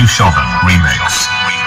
Stu Chauvin remix.